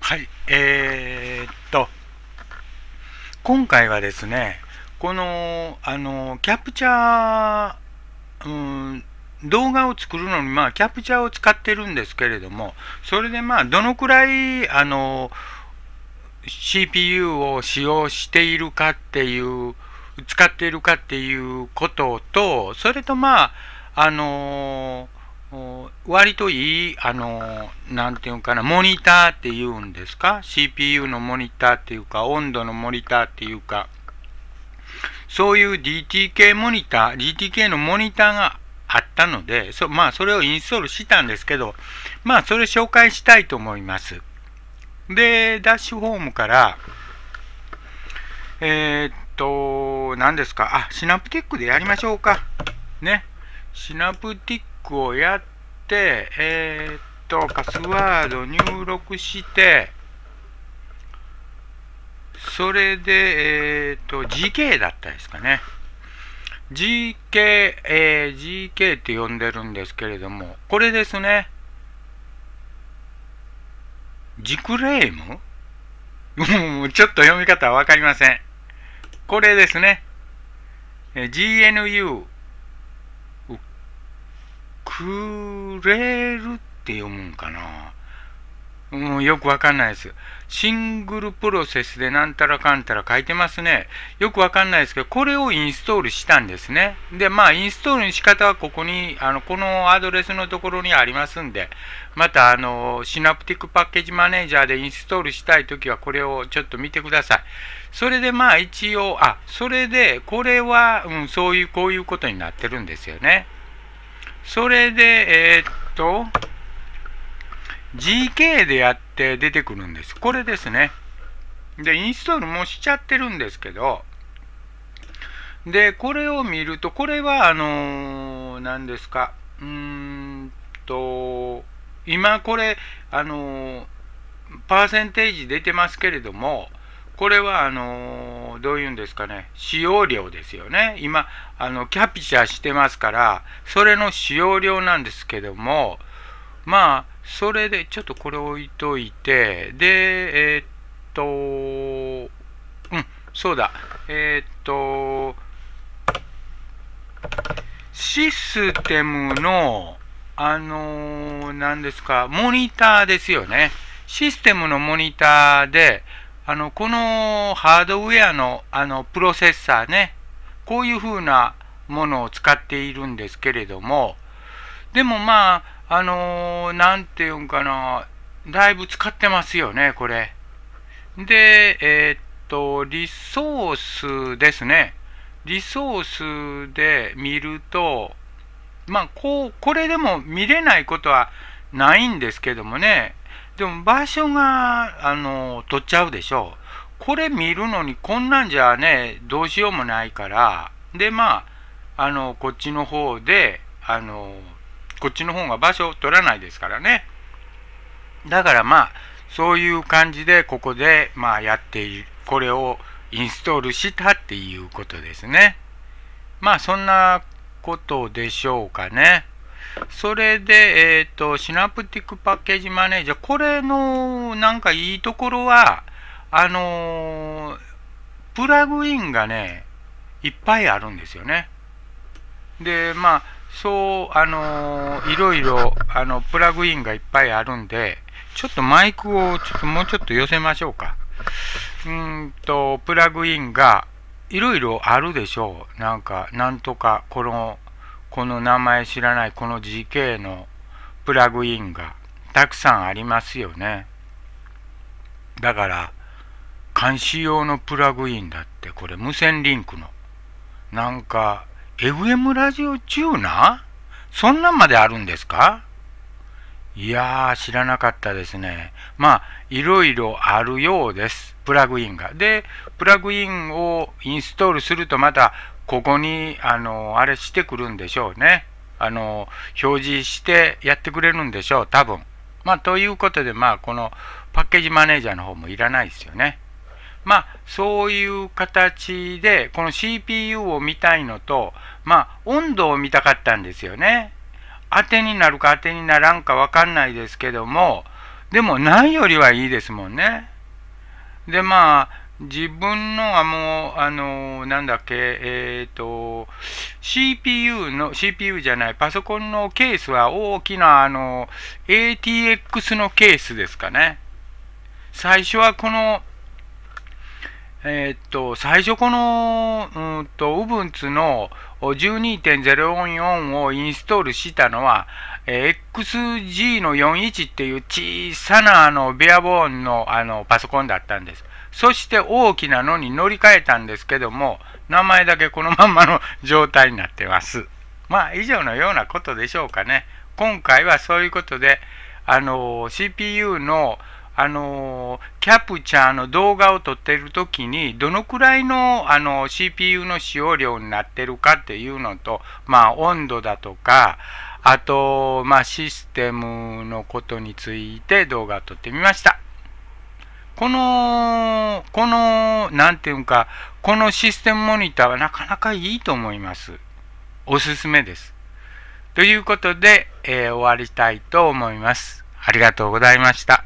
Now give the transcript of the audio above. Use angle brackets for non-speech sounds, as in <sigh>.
はい、えー、っと、今回はですね、この、あの、キャプチャー、うん、動画を作るのに、まあ、キャプチャーを使ってるんですけれども、それでまあ、どのくらい、あの、CPU を使用しているかっていう、使っているかっていうことと、それとまあ、あの割といい、あの、なんていうかな、モニターっていうんですか ?CPU のモニターっていうか、温度のモニターっていうか、そういう DTK モニター、DTK のモニターがあったので、そまあ、それをインストールしたんですけど、まあ、それ紹介したいと思います。で、ダッシュホームから、えー、っと、何ですか、あ、シナプティックでやりましょうか。ね。シナプティックをやって、えー、っと、パスワード入力して、それで、えー、っと、GK だったですかね。GK、えー、GK って呼んでるんですけれども、これですね。ジクレーム？<laughs> ちょっと読み方はわかりません。これですね。GNU くれるって読むんかな。うん、よくわかんないです。シングルプロセスでなんたらかんたら書いてますね。よくわかんないですけど、これをインストールしたんですね。で、まあ、インストールの仕方はここに、あの、このアドレスのところにありますんで、また、あの、シナプティックパッケージマネージャーでインストールしたいときは、これをちょっと見てください。それで、まあ、一応、あ、それで、これは、うん、そういう、こういうことになってるんですよね。それで、えー、っと、GK でやって出てくるんです。これですね。で、インストールもしちゃってるんですけど、で、これを見ると、これは、あのー、何ですか、うーんと、今これ、あのー、パーセンテージ出てますけれども、これは、あのー、どういうんですかね、使用量ですよね。今、あの、キャピチャーしてますから、それの使用量なんですけども、まあ、それで、ちょっとこれ置いといて、で、えー、っと、うん、そうだ、えー、っと、システムの、あのー、何ですか、モニターですよね。システムのモニターで、あの、このハードウェアの、あの、プロセッサーね、こういうふうなものを使っているんですけれども、でもまあ、あのー、なんていうんかな、だいぶ使ってますよね、これ。で、えー、っと、リソースですね。リソースで見ると、まあ、こう、これでも見れないことはないんですけどもね、でも場所が、あの、取っちゃうでしょう。これ見るのにこんなんじゃね、どうしようもないから、で、まあ、あの、こっちの方で、あの、こっちの方が場所を取らないですからね。だからまあ、そういう感じで、ここで、まあ、やっている。これをインストールしたっていうことですね。まあ、そんなことでしょうかね。それで、えっ、ー、と、シナプティックパッケージマネージャー、これのなんかいいところは、あのー、プラグインがね、いっぱいあるんですよね。で、まあ、そう、あのー、いろいろ、あの、プラグインがいっぱいあるんで、ちょっとマイクをちょっともうちょっと寄せましょうか。うんと、プラグインがいろいろあるでしょう。なんか、なんとか、この、この名前知らないこの GK のプラグインがたくさんありますよね。だから、監視用のプラグインだってこれ無線リンクの。なんか、FM ラジオチューナーそんなんまであるんですか？いやー、知らなかったですね。まあ、いろいろあるようです。プラグインが。で、プラグインをインストールするとまたここに、あの、あれしてくるんでしょうね。あの、表示してやってくれるんでしょう、多分。まあ、ということで、まあ、このパッケージマネージャーの方もいらないですよね。まあ、そういう形で、この CPU を見たいのと、まあ、温度を見たかったんですよね。当てになるか当てにならんかわかんないですけども、でもないよりはいいですもんね。で、まあ、自分のはもう、あの、なんだっけ、えっ、ー、と、CPU の、CPU じゃない、パソコンのケースは大きな、あの、ATX のケースですかね。最初はこの、えっ、と、最初この、うんと、Ubuntu の12.044をインストールしたのは、え XG の41っていう小さなあのベアボーンのあのパソコンだったんです。そして大きなのに乗り換えたんですけども、名前だけこのまんまの <laughs> 状態になってます。まあ、以上のようなことでしょうかね。今回はそういうことで、あの、CPU の、あの、キャプチャーの動画を撮ってる時に、どのくらいの、あの、CPU の使用量になってるかっていうのと、まあ、温度だとか、あと、まあ、システムのことについて動画を撮ってみました。この、この、なんていうか、このシステムモニターはなかなかいいと思います。おすすめです。ということで、えー、終わりたいと思います。ありがとうございました。